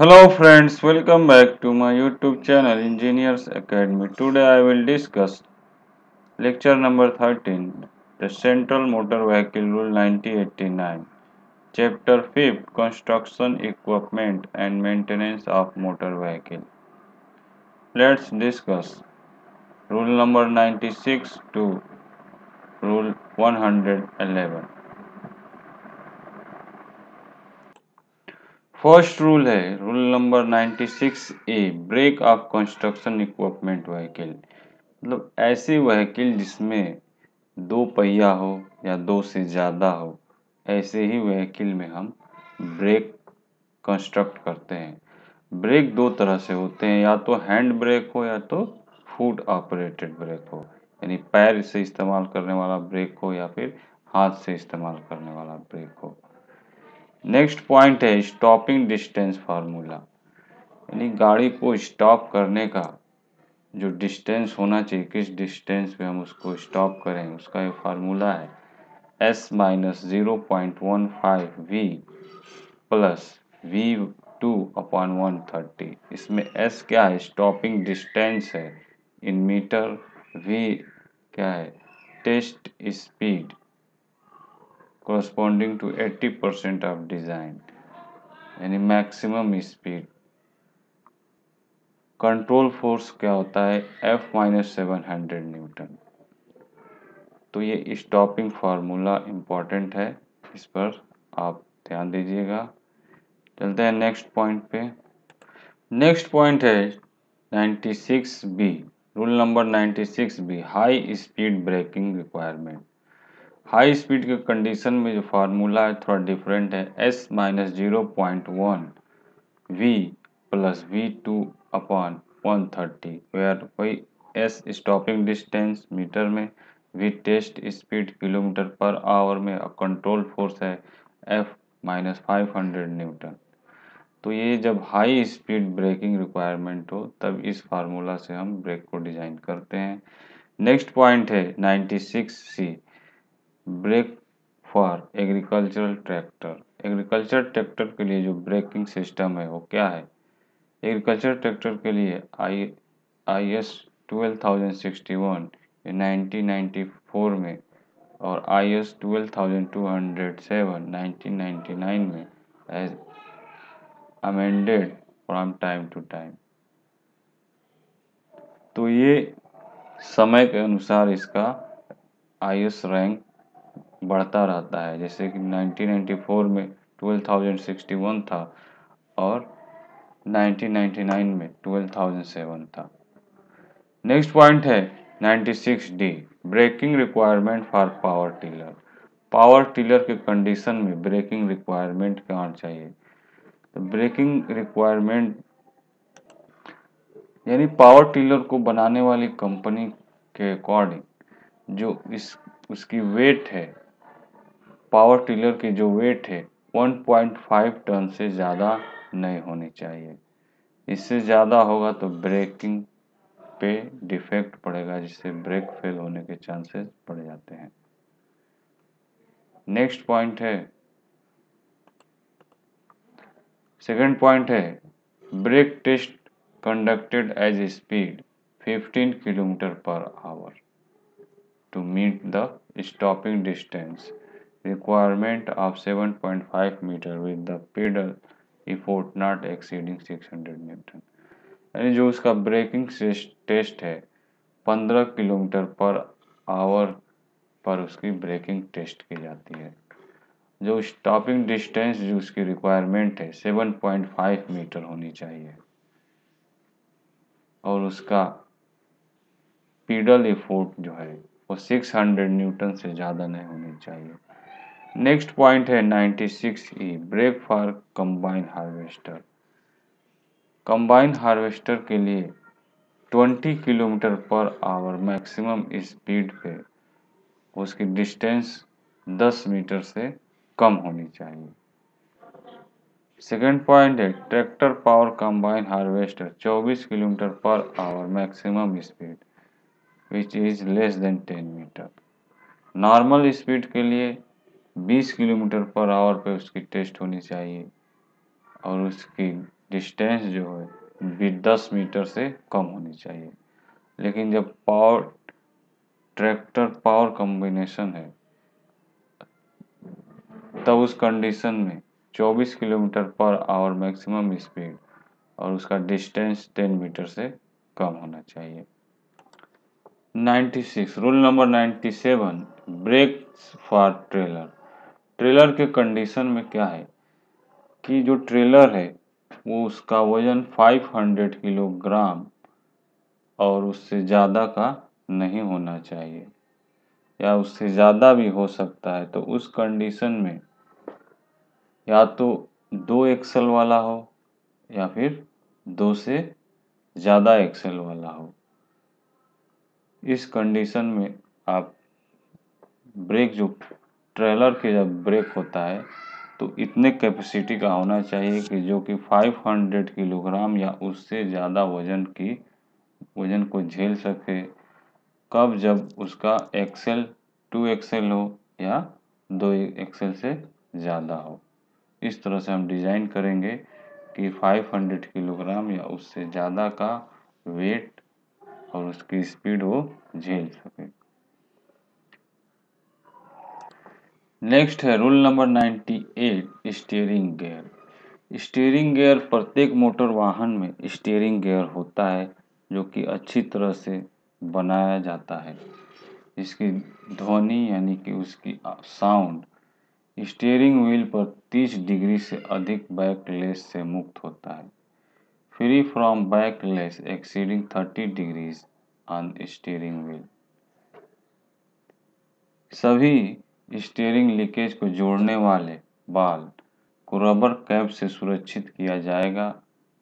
Hello friends, welcome back to my YouTube channel Engineers Academy. Today I will discuss lecture number 13, the Central Motor Vehicle Rule 1989, Chapter 5, Construction Equipment and Maintenance of Motor Vehicle. Let's discuss Rule number 96 to Rule 111. First rule है, rule number 96 A, brake of construction equipment vehicle. मतलब ऐसी vehicle जिसमें दो पहिया हो या दो से ज़्यादा हो, ऐसे ही व्हीकल में हम ब्रेक कंस्ट्रक्ट करते हैं। ब्रेक दो तरह से होते हैं, या तो हैंड ब्रेक हो या तो फ़ूड ऑपरेटेड ब्रेक हो। यानी पैर से इस्तेमाल करने वाला ब्रेक हो या फिर हाथ से इस्तेमाल करने वाला ब्रेक हो। नेक्स्ट पॉइंट है स्टॉपिंग डिस्टेंस फार्मूला यानी गाड़ी को स्टॉप करने का जो डिस्टेंस होना चाहिए, किस डिस्टेंस पे हम उसको स्टॉप करें, उसका एक फार्मूला है S minus zero point one five V plus V two upon one thirty इसमें एस क्या है? स्टॉपिंग डिस्टेंस है. इन मीटर वी क्या है? Test speed corresponding to 80% of design. यानी मैक्सिमम स्पीड कंट्रोल फोर्स क्या होता है? F minus seven hundred newton तो ये स्टॉपिंग फार्मूला इंपॉर्टेंट है। इस पर आप ध्यान दीजिएगा। चलते हैं नेक्स्ट पॉइंट पे। नेक्स्ट पॉइंट है 96 B rule number 96 B high speed braking requirement high speed के कंडीशन में जो फार्मूला है थोड़ा डिफरेंट है S minus zero point one V plus V two upon one thirty where वही एस स्टॉपिंग डिस्टेंस मीटर में V test speed kilometre per hour में control force है F minus five hundred newton तो ये जब high speed braking requirement हो, तब इस फार्मूला से हम ब्रेक को डिज़ाइन करते हैं। नेक्स्ट पॉइंट है ninety six C brake for agricultural tractor. Agriculture tractor के लिए जो ब्रेकिंग सिस्टम है, वो क्या है? एग्रीकल्चर ट्रैक्टर के लिए I I S twelve thousand sixty one nineteen ninety four में और I S twelve thousand two hundred seven ninety nine में as amended from time to time तो ये समय के अनुसार इसका आई एस रैंक बढ़ता रहता है। जैसे कि 1994 में 12,061 था और 1999 में 12,007 था। नेक्स्ट पॉइंट है 96 D braking requirement for power tiller power tiller के कंडीशन में ब्रेकिंग रिक्वायरमेंट क्या चाहिए? तो ब्रेकिंग रिक्वायरमेंट यानी पावर टिलर को बनाने वाली कंपनी के अकॉर्डिंग जो इस उसकी वेट है पावर टिलर की जो वेट है 1.5 टन से ज़्यादा नहीं होनी चाहिए। इससे ज़्यादा होगा तो ब्रेकिंग पे डिफेक्ट पड़ेगा, जिससे ब्रेक फेल होने के चांसेस बढ़ जाते हैं। नेक्स्ट पॉइंट है। सेकंड पॉइंट है, brake test conducted as speed 15 kilometre per hour to meet the stopping distance requirement of 7.5 meter with the pedal effort not exceeding 600 newton यानी जो उसका ब्रेकिंग टेस्ट है 15 किलोमीटर पर आवर पर उसकी breaking test की जाती है। जो स्टॉपिंग डिस्टेंस जो उसकी रिक्वायरमेंट है 7.5 मीटर होनी चाहिए। और उसका पीडल इफोर्ट जो है, वो 600 न्यूटन से ज़्यादा नहीं होनी चाहिए। नेक्स्ट पॉइंट है 96 E brake for combine harvester. Combine harvester के लिए 20 किलोमीटर पर आवर मैक्सिमम स्पीड पे उसकी डिस्टेंस 10 मीटर से कम होनी चाहिए। सेकेंड पॉइंट है, tractor power combine harvester 24 kilometre per hour maximum speed which is less than 10 metre normal speed के लिए 20 किलोमीटर पर आवर पे उसकी टेस्ट होनी चाहिए। और उसकी डिस्टेंस जो है भी दस मीटर से कम होनी चाहिए। लेकिन जब पावर, ट्रैक्टर पावर कॉम्बिनेशन है, तब उस कंडीशन में 24 किलोमीटर पर आवर मैक्सिमम स्पीड और उसका डिस्टेंस 10 मीटर से कम होना चाहिए। 96 rule number 97 brake for trailer. Trailer के कंडीशन में क्या है कि जो ट्रेलर है, वो उसका वज़न 500 किलोग्राम और उससे ज़्यादा का नहीं होना चाहिए। या उससे ज़्यादा भी हो सकता है तो उस कंडीशन में या तो दो एक्सल वाला हो या फिर दो से ज़्यादा एक्सल वाला हो। इस कंडीशन में आप ब्रेक जो ट्रेलर के जब ब्रेक होता है तो इतने कैपेसिटी का होना चाहिए कि जो कि 500 किलोग्राम या उससे ज़्यादा वज़न की, वज़न को झेल सके। कब जब उसका एक्सेल टू एक्सेल हो या दो एक्सेल से ज़्यादा हो। इस तरह से हम डिज़ाइन करेंगे कि 500 किलोग्राम या उससे ज़्यादा का वेट और उसकी स्पीड वो झेल सके। नेक्स्ट है rule number 98 steering gear steering gear प्रत्येक मोटर वाहन में स्टीयरिंग गियर होता है, जो कि अच्छी तरह से बनाया जाता है। इसकी ध्वनि यानी कि उसकी साउंड स्टीयरिंग व्हील पर 30 डिग्री से अधिक बैकलेस से मुक्त होता है। Free from backlash exceeding 30 degrees on steering wheel सभी स्टीयरिंग लीकेज को जोड़ने वाले बाल को रबर कैप से सुरक्षित किया जाएगा,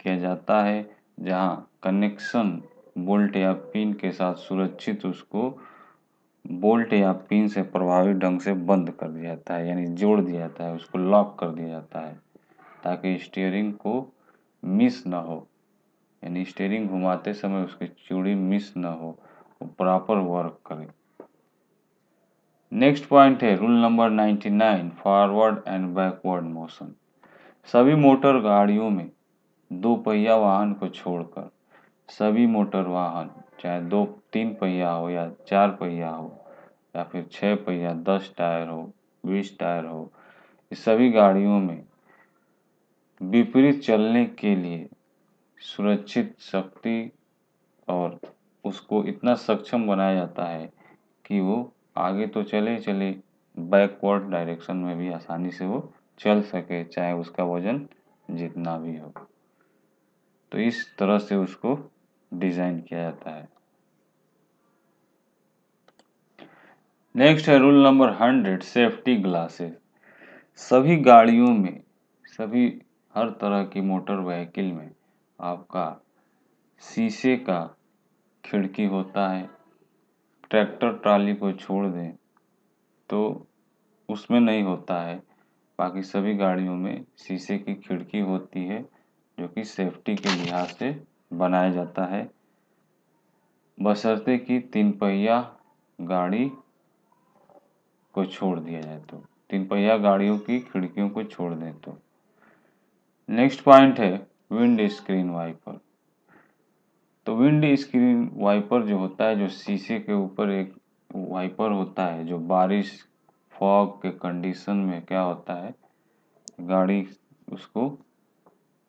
किया जाता है, जहाँ कनेक्शन बोल्ट या पिन के साथ सुरक्षित उसको बोल्ट या पिन से प्रभावी ढंग से बंद कर दिया जाता है, यानी जोड़ दिया जाता है, उसको लॉक कर दिया जाता है, ताकि स्टीयरिंग को मिस ना हो। यानी स्टीयरिंग घुमाते समय उसकी चूड़ी मिस ना हो, वो प्रॉपर वर्क करे। नेक्स्ट पॉइंट है rule number 99 forward and backward motion सभी मोटर गाड़ियों में दो पहिया वाहन को छोड़कर, सभी मोटर वाहन, चाहे दो, तीन पहिया हो या चार पहिया हो, या फिर छः पहिया, दस टायर हो, बीस टायर हो, इस सभी गाड़ियों में विपरीत चलने के लिए सुरक्षित शक्ति और उसको इतना सक्षम बनाया जाता है कि वो आगे तो चले चले बैकवर्ड डायरेक्शन में भी आसानी से वो चल सके, चाहे उसका वज़न जितना भी हो। तो इस तरह से उसको डिज़ाइन किया जाता है। नेक्स्ट है rule number hundred safety glasses सभी गाड़ियों में, सभी हर तरह की मोटर व्हीकल में आपका शीशे का खिड़की होता है ट्रैक्टर ट्राली को छोड़ दें तो उसमें नहीं होता है। बाकी सभी गाड़ियों में शीशे की खिड़की होती है, जो कि सेफ्टी के लिहाज से बनाया जाता है। बशर्ते कि तीन पहिया गाड़ी को छोड़ दिया जाए तो तीन पहिया गाड़ियों की खिड़कियों को छोड़ दें तो। नेक्स्ट पॉइंट है विंड स्क्रीन वाइपर तो विंड स्क्रीन वाइपर जो होता है, जो शीशे के ऊपर एक वाइपर होता है, जो बारिश, फॉग के कंडीशन में क्या होता है, गाड़ी उसको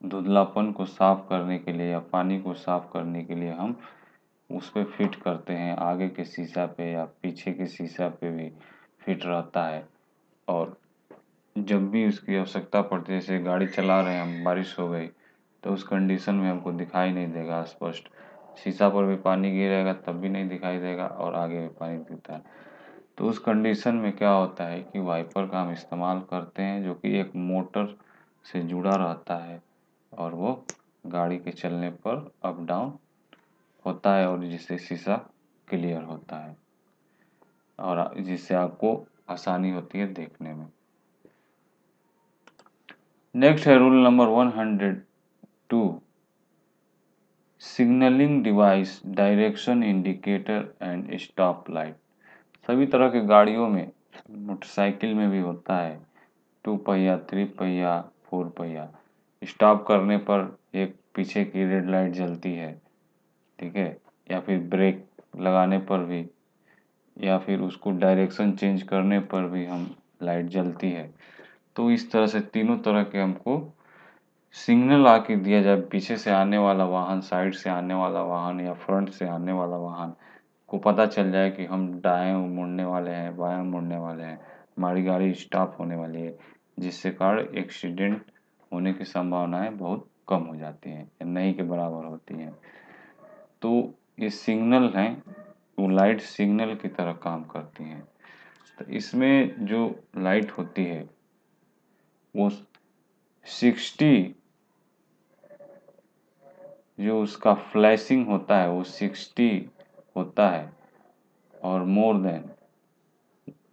धुंधलापन को साफ़ करने के लिए या पानी को साफ़ करने के लिए हम उस पर फिट करते हैं। आगे के शीशा पे या पीछे के शीशा पे भी फिट रहता है। और जब भी उसकी आवश्यकता पड़ती है, जैसे गाड़ी चला रहे हैं, हम बारिश हो गई तो उस कंडीशन में हमको दिखाई नहीं देगा स्पष्ट। शीशा पर भी पानी गिरेगा तब भी नहीं दिखाई देगा और आगे भी पानी दिखता है। तो उस कंडीशन में क्या होता है कि वाइपर का हम इस्तेमाल करते हैं, जो कि एक मोटर से जुड़ा रहता है और वो गाड़ी के चलने पर अप डाउन होता है और जिससे शीशा क्लियर होता है और जिससे आपको आसानी होती है देखने में। नेक्स्ट है rule number one hundred two signalling device, direction indicator and stop light. सभी तरह के गाड़ियों में, मोटरसाइकिल में भी होता है। टू पहिया, थ्री पहिया, फोर पहिया। स्टॉप करने पर एक पीछे की रेड लाइट जलती है, ठीक है? या फिर ब्रेक लगाने पर भी, या फिर उसको डायरेक्शन चेंज करने पर भी हम लाइट जलती है। तो इस तरह से तीनों तरह के हमको सिग्नल आके दिया जाए, पीछे से आने वाला वाहन, साइड से आने वाला वाहन या फ्रंट से आने वाला वाहन, को पता चल जाए कि हम दाएँ मुड़ने वाले हैं, बाएँ मुड़ने वाले हैं, हमारी गाड़ी स्टॉप होने वाली है, जिससे कारण एक्सीडेंट होने की संभावनाएँ बहुत कम हो जाती हैं, या नहीं के बराबर होती हैं। तो ये सिग्नल हैं, वो लाइट सिग्नल की तरह काम करती हैं। तो इसमें जो लाइट होती है, वो 60 जो उसका फ्लैशिंग होता है, वो 60 होता है और more than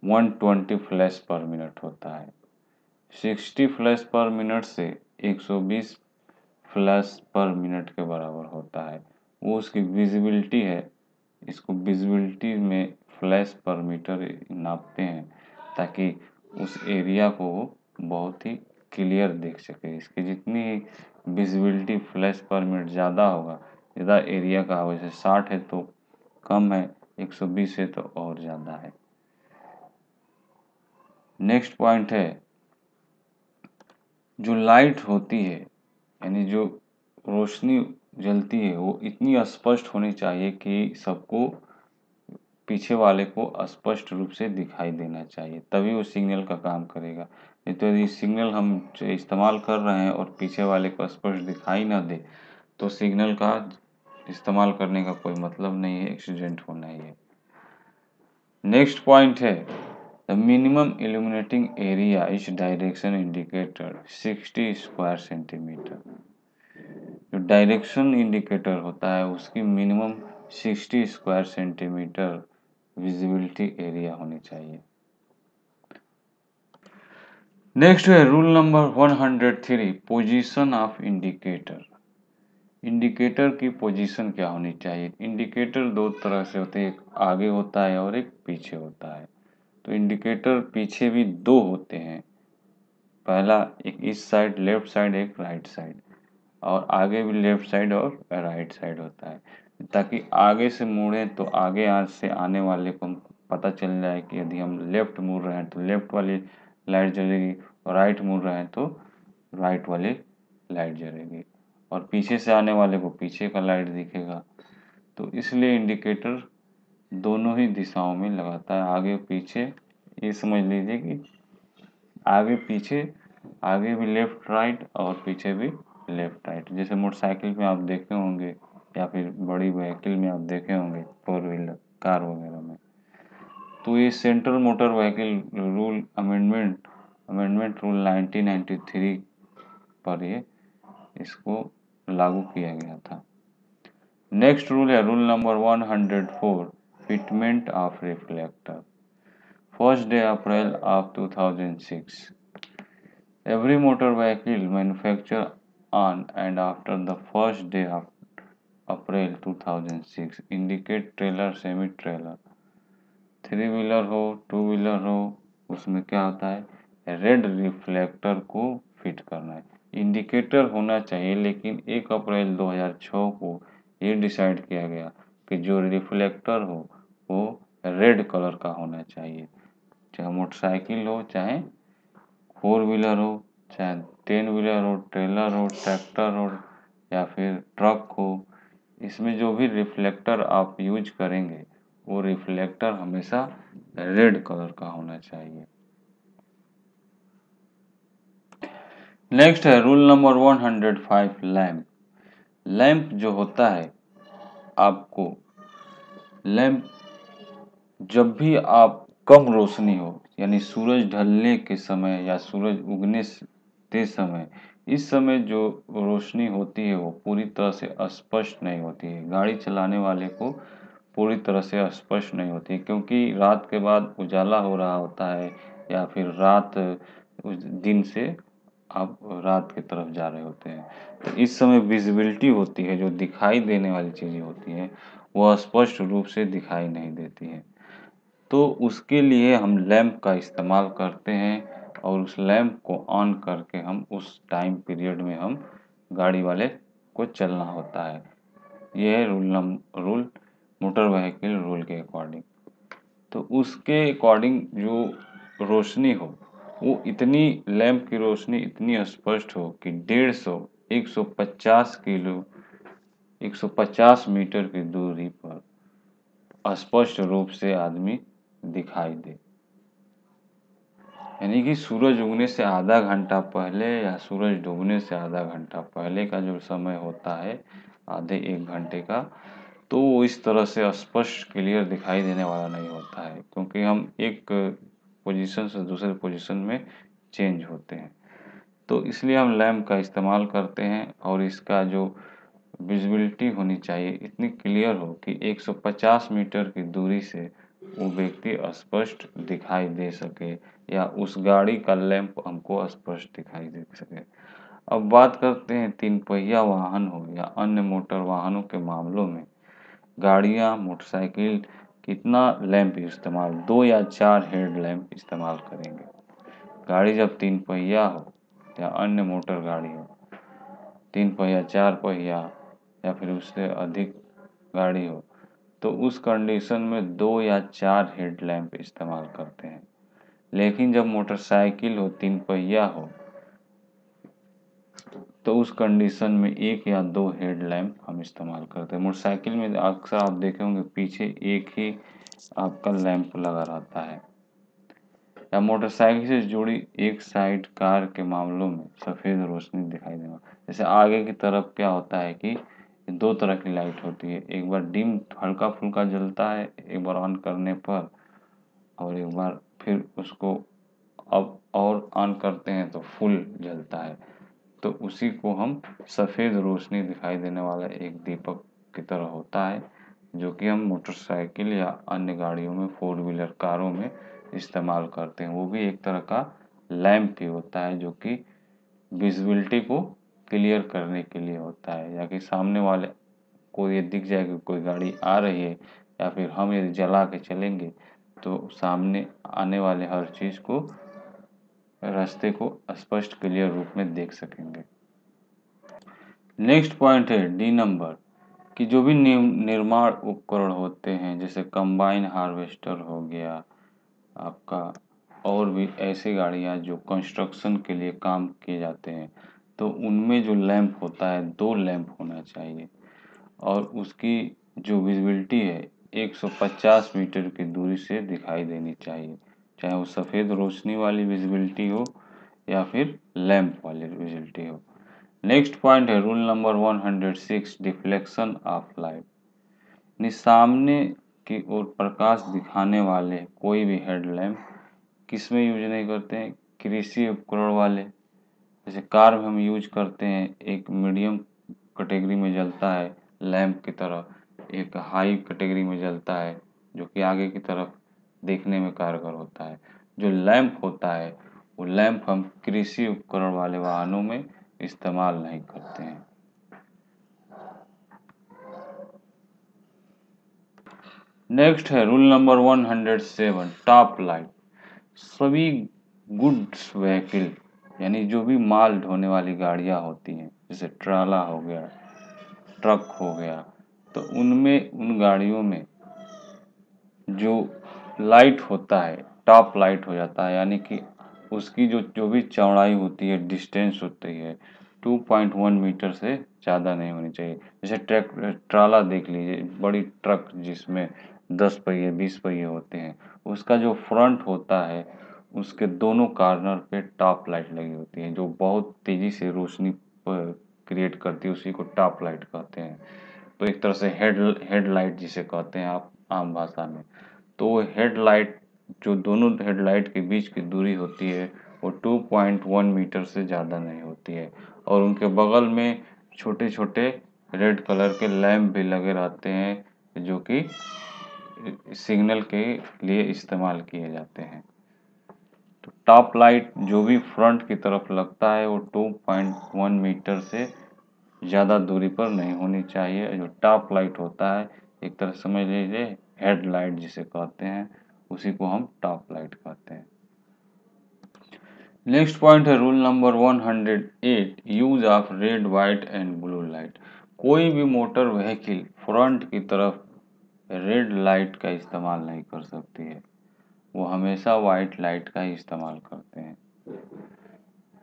120 flash per minute होता है। 60 फ्लैश पर मिनट से 120 फ्लैश पर मिनट के बराबर होता है। वो उसकी विजिबिलिटी है, इसको विजिबिलिटी में फ्लैश पर मीटर नापते हैं ताकि उस एरिया को बहुत ही क्लियर देख सके। इसकी जितनी विजिबिलिटी फ्लैश पर मिनट ज़्यादा होगा। ज़्यादा एरिया का वैसे साठ है तो कम है 120 है तो और ज़्यादा है। नेक्स्ट पॉइंट है, जो लाइट होती है, यानी जो रोशनी जलती है, वो इतनी स्पष्ट होनी चाहिए कि सबको पीछे वाले को स्पष्ट रूप से दिखाई देना चाहिए, तभी वो सिग्नल का काम करेगा। नहीं तो यदि सिग्नल हम इस्तेमाल कर रहे हैं और पीछे वाले को स्पष्ट दिखाई ना दे तो सिग्नल का इस्तेमाल करने का कोई मतलब नहीं है, एक्सीडेंट होना ही है। नेक्स्ट पॉइंट है, द मिनिमम इल्यूमिनेटिंग एरिया इस डायरेक्शन इंडिकेटर 60 स्क्वायर सेंटीमीटर। जो डायरेक्शन इंडिकेटर होता है, उसकी minimum 60 square centimetre visibility area होनी चाहिए। नेक्स्ट है rule number 103 position of indicator indicator की पोजीशन क्या होनी चाहिए? इंडिकेटर दो तरह से होते हैं, एक आगे होता है और एक पीछे होता है। तो इंडिकेटर पीछे भी दो होते हैं। पहला, एक इस साइड लेफ़्ट साइड एक राइट साइड और आगे भी लेफ़्ट साइड और राइट साइड होता है। ताकि आगे से मुड़े तो आगे आज से आने वाले को पता चल जाए कि यदि हम लेफ़्ट मुड़ रहे हैं तो लेफ़्ट वाली लाइट जलेगी और राइट मुड़ रहे हैं तो राइट वाली लाइट जलेगी। और पीछे से आने वाले को पीछे का लाइट दिखेगा। तो इसलिए इंडिकेटर दोनों ही दिशाओं में लगाता है आगे पीछे, ये समझ लीजिए कि आगे पीछे, आगे भी लेफ़्ट राइट और पीछे भी लेफ़्ट राइट जैसे मोटरसाइकिल में आप देखे होंगे या फिर बड़ी व्हीकल में आप देखे होंगे फोर व्हीलर कार वगैरह में। तो ये central motor vehicle rule amendment amendment rule 1993 पर ये इसको लागू किया गया था। नेक्स्ट रूल है rule number 104 fitment of reflector first day April of 2006 every motor vehicle manufactured on and after the first day of April 2006 indicate trailer, semi trailer. Three wheeler हो, two wheeler हो, उसमें क्या होता है? Red reflector को fit करना है। Indicator होना चाहिए, लेकिन एक अप्रैल 2006 को ये डिसाइड किया गया कि जो रिफ्लेक्टर हो, वो रेड कलर का होना चाहिए। चाहे मोटरसाइकिल हो, चाहे फोर व्हीलर हो, चाहे टेन व्हीलर हो, ट्रेलर हो, ट्रैक्टर हो, या फिर ट्रक हो इसमें जो भी रिफ्लेक्टर आप यूज़ करेंगे, वो रिफ्लेक्टर हमेशा रेड कलर का होना चाहिए। नेक्स्ट है रूल नंबर 105 लैंप लैंप जो होता है, आपको लैंप जब भी आप कम रोशनी हो, यानी सूरज ढलने के समय या सूरज उगने के समय इस समय जो रोशनी होती है, वो पूरी तरह से स्पष्ट नहीं होती है। गाड़ी चलाने वाले को पूरी तरह से स्पष्ट नहीं होती क्योंकि रात के बाद उजाला हो रहा होता है या फिर रात, उस दिन से आप रात की तरफ़ जा रहे होते हैं। तो इस समय विजिबिलिटी होती है, जो दिखाई देने वाली चीज़ें होती हैं, वो स्पष्ट रूप से दिखाई नहीं देती हैं। तो उसके लिए हम लैंप का इस्तेमाल करते हैं। और उस लैंप को ऑन करके हम उस टाइम पीरियड में हम गाड़ी वाले को चलना होता है। यह रूल नम, रूल, मोटर व्हीकल रूल के अकॉर्डिंग। तो उसके अकॉर्डिंग जो रोशनी हो, वो इतनी, लैंप की रोशनी इतनी स्पष्ट हो कि डेढ़ सौ, एक सौ पचास किलो, एक सौ पचास मीटर की दूरी पर स्पष्ट रूप से आदमी दिखाई दे। यानी कि सूरज उगने से आधा घंटा पहले या सूरज डूबने से आधा घंटा पहले का जो समय होता है, आधे एक घंटे का तो वो इस तरह से स्पष्ट, क्लियर दिखाई देने वाला नहीं होता है, क्योंकि हम एक पोजीशन से दूसरे पोजीशन में चेंज होते हैं। तो इसलिए हम लैम्प का इस्तेमाल करते हैं और इसका जो विजिबिलिटी होनी चाहिए इतनी क्लियर हो कि 150 मीटर की दूरी से वो व्यक्ति स्पष्ट दिखाई दे सके। या उस गाड़ी का लैंप हमको स्पष्ट दिखाई दे सके। अब बात करते हैं तीन पहिया वाहन हो या अन्य मोटर वाहनों के मामलों में। गाड़ियाँ, मोटरसाइकिल, कितना लैंप इस्तेमाल, दो या चार हेड लैंप इस्तेमाल करेंगे। गाड़ी जब तीन पहिया हो या अन्य मोटर गाड़ी हो, तीन पहिया, चार पहिया या फिर उससे अधिक गाड़ी हो तो उस कंडीशन में दो या चार हेड लैंप इस्तेमाल करते हैं। लेकिन जब मोटरसाइकिल हो तीन पहिया हो तो उस कंडीशन में एक या दो हेड लैम्प हम इस्तेमाल करते हैं। मोटरसाइकिल में अक्सर आप देखे होंगे, पीछे एक ही आपका लैंप लगा रहता है। या मोटरसाइकिल से जुड़ी एक साइड कार के मामलों में सफ़ेद रोशनी दिखाई देना जैसे आगे की तरफ़ क्या होता है कि दो तरह की लाइट होती है। एक बार डिम हल्का फुल्का जलता है, एक बार ऑन करने पर, और एक बार फिर उसको अब और ऑन करते हैं तो फुल जलता है। तो उसी को हम सफ़ेद रोशनी दिखाई देने वाला एक दीपक की तरह होता है, जो कि हम मोटरसाइकिल या अन्य गाड़ियों में फोर व्हीलर कारों में इस्तेमाल करते हैं। वो भी एक तरह का लैम्प ही होता है, जो कि विजिबिलिटी को क्लियर करने के लिए होता है। या कि सामने वाले को ये दिख जाए कि कोई गाड़ी आ रही है, या फिर हम यदि जला के चलेंगे तो सामने आने वाले हर चीज़ को, रास्ते को स्पष्ट क्लियर रूप में देख सकेंगे। नेक्स्ट पॉइंट है डी नंबर कि जो भी निर्माण उपकरण होते हैं, जैसे कंबाइन हार्वेस्टर हो गया, आपका और भी ऐसी गाड़ियाँ जो कंस्ट्रक्शन के लिए काम किए जाते हैं तो उनमें जो लैंप होता है, दो लैंप होना चाहिए। और उसकी जो विजिबिलिटी है 150 मीटर की दूरी से दिखाई देनी चाहिए, चाहे वो सफ़ेद रोशनी वाली विजिबिलिटी हो या फिर लैंप वाली विजिबिलिटी हो। नेक्स्ट पॉइंट है rule number 106 deflection of light यानी सामने की ओर प्रकाश दिखाने वाले कोई भी हेडलैम्प किसमें यूज़ नहीं करते हैं? कृषि उपकरण वाले। जैसे कार में हम यूज़ करते हैं, एक मीडियम कैटेगरी में जलता है लैम्प की तरह। एक हाई कैटेगरी में जलता है, जो कि आगे की तरफ़ देखने में कारगर होता है। जो लैंप होता है, वो लैंप हम कृषि उपकरण वाले वाहनों में इस्तेमाल नहीं करते हैं। नेक्स्ट है रूल नंबर 107 टॉप लाइट सभी गुड्स व्हीकल यानी जो भी माल ढोने वाली गाड़ियाँ होती हैं, जैसे ट्राला हो गया, ट्रक हो गया तो उनमें, उन गाड़ियों में जो लाइट होता है टॉप लाइट हो जाता है, यानी कि उसकी जो जो भी चौड़ाई होती है डिस्टेंस होती है 2.1 मीटर से ज़्यादा नहीं होनी चाहिए। जैसे ट्रक, ट्राला देख लीजिए, बड़ी ट्रक जिसमें दस पहिए, बीस पहिए होते हैं, उसका जो फ्रंट होता है, उसके दोनों कार्नर पे टॉप लाइट लगी होती है, जो बहुत तेज़ी से रोशनी क्रिएट करती है, उसी को टॉप लाइट कहते हैं। तो एक तरह से हेड हेड लाइट जिसे कहते हैं आप आम भाषा में। तो वो हेड लाइट जो दोनों हेडलाइट के बीच की दूरी होती है, वो 2.1 मीटर से ज़्यादा नहीं होती है। और उनके बगल में छोटे छोटे रेड कलर के लैम्प भी लगे रहते हैं, जो कि सिग्नल के लिए इस्तेमाल किए जाते हैं। तो टॉप लाइट जो भी फ्रंट की तरफ़ लगता है, वो 2.1 मीटर से ज़्यादा दूरी पर नहीं होनी चाहिए। जो टॉप लाइट होता है, एक तरह समझ लीजिए हेड लाइट जिसे कहते हैं, उसी को हम टॉप लाइट कहते हैं। नेक्स्ट पॉइंट है rule number 108 use of red white and blue light कोई भी मोटर व्हीकिल फ्रंट की तरफ़ रेड लाइट का इस्तेमाल नहीं कर सकती है। वो हमेशा वाइट लाइट का ही इस्तेमाल करते हैं।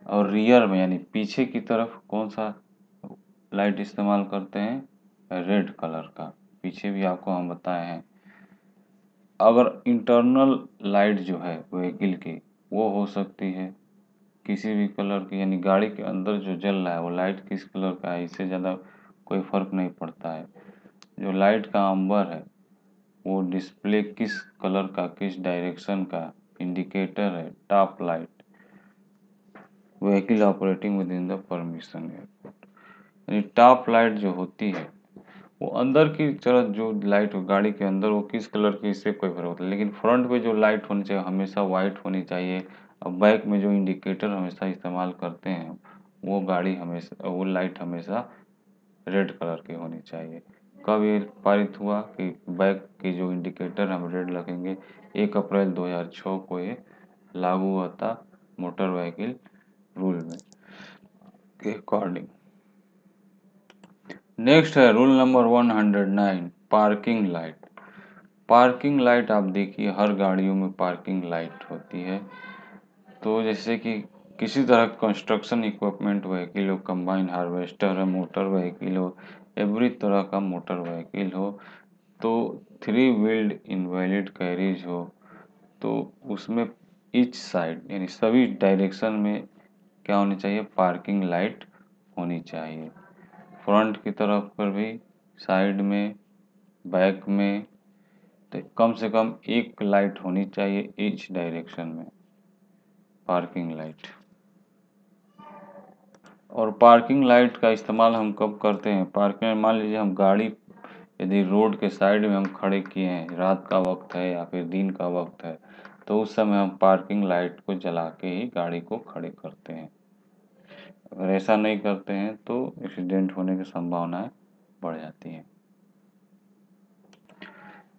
और रियर में, यानी पीछे की तरफ़ कौन सा लाइट इस्तेमाल करते हैं, रेड कलर का। पीछे भी आपको हम बताए हैं। अगर इंटरनल लाइट जो है व्हीकिल की, वो हो सकती है किसी भी कलर की, यानी गाड़ी के अंदर जो जल रहा है, वो लाइट किस कलर का है, इससे ज़्यादा कोई फ़र्क नहीं पड़ता है। जो लाइट का अंबर है, वो डिस्प्ले किस कलर का, किस डायरेक्शन का, इंडिकेटर है, top light, vehicle operating within the permission airport यानी टॉप लाइट जो होती है, वो अंदर की तरफ़ जो लाइट हो, गाड़ी के अंदर, वो किस कलर की, इससे कोई फ़र्क होता है लेकिन फ्रंट पे जो लाइट होनी चाहिए, हमेशा वाइट होनी चाहिए। और बैक में जो इंडिकेटर हमेशा इस्तेमाल करते हैं, वो गाड़ी हमेशा, वो लाइट हमेशा रेड कलर की होनी चाहिए। कब ये पारित हुआ कि बैक की जो इंडिकेटर हम रेड लगेंगे, एक अप्रैल 2006 को ये लागू हुआ था मोटर व्हीकिल रूल में, के अकॉर्डिंग नेक्स्ट है rule number 109 parking light parking light आप देखिए, हर गाड़ियों में पार्किंग लाइट होती है। तो जैसे कि किसी तरह कंस्ट्रक्शन इक्विपमेंट व्हीकिल हो कंबाइन हार्वेस्टर है मोटर व्हीकिल हो एवरी तरह का मोटर व्हीकिल हो तो थ्री व्हील्ड इनवैलिड कैरिज हो तो उसमें इच साइड यानी सभी डायरेक्शन में क्या होनी चाहिए? पार्किंग लाइट होनी चाहिए। फ्रंट की तरफ़ पर भी, साइड में, बैक में तो कम से कम एक लाइट होनी चाहिए ईच डायरेक्शन में। पार्किंग लाइट और पार्किंग लाइट का इस्तेमाल हम कब करते हैं? पार्किंग मान लीजिए हम गाड़ी, यदि रोड के साइड में हम खड़े किए हैं, रात का वक्त है या फिर दिन का वक्त है तो उस समय हम पार्किंग लाइट को जला के ही गाड़ी को खड़े करते हैं। अगर ऐसा नहीं करते हैं तो एक्सीडेंट होने की संभावनाएँ बढ़ जाती हैं।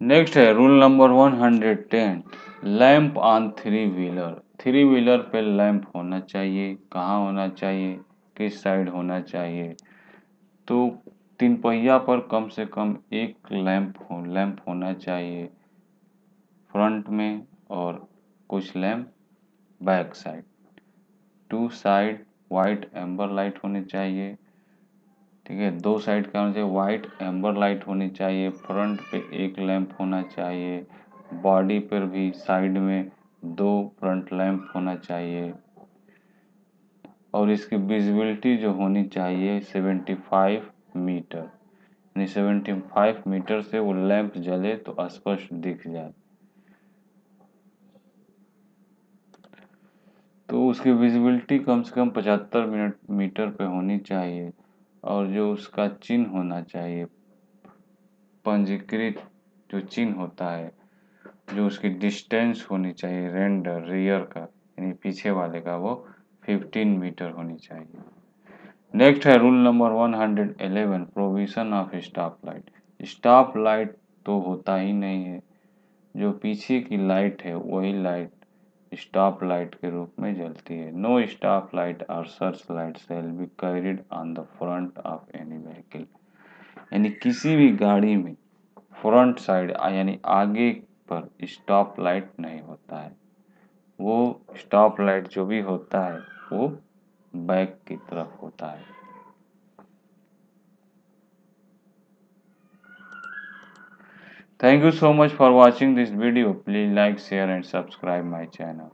नेक्स्ट है rule number 110 lamp on three wheeler three wheeler पे लैंप होना चाहिए। कहाँ होना चाहिए? किस साइड होना चाहिए? तो तीन पहिया पर कम से कम एक लैंप हो लैंप होना चाहिए फ्रंट में और कुछ lamp back side two side white amber light होनी चाहिए। ठीक है, दो साइड का होना चाहिए? वाइट एम्बर लाइट होनी चाहिए फ्रंट पे एक लैंप होना चाहिए बॉडी पर भी साइड में दो फ्रंट लैंप होना चाहिए। और इसकी विजिबिलिटी जो होनी चाहिए 75 मीटर यानी 75 मीटर से वो लैंप जले तो स्पष्ट दिख जाए। तो उसकी विजिबिलिटी कम से कम पचहत्तर मिनट मीटर पे होनी चाहिए और जो उसका चिन्ह होना चाहिए, पंजीकृत जो चिन्ह होता है, जो उसकी डिस्टेंस होनी चाहिए रेंडर रियर का, यानी पीछे वाले का, वो 15 मीटर होनी चाहिए। नेक्स्ट है rule number 111 provision of stop light stop light तो होता ही नहीं है। जो पीछे की लाइट है, वही लाइट स्टॉप लाइट के रूप में जलती है। नो स्टॉप लाइट और search light shall be carried on the front of any vehicle यानी किसी भी गाड़ी में फ्रंट साइड यानी आगे पर स्टॉप लाइट नहीं होता है। वो स्टॉप लाइट जो भी होता है, वो बैक की तरफ़ होता है। Thank you so much for watching this video. Please like, share and subscribe my channel.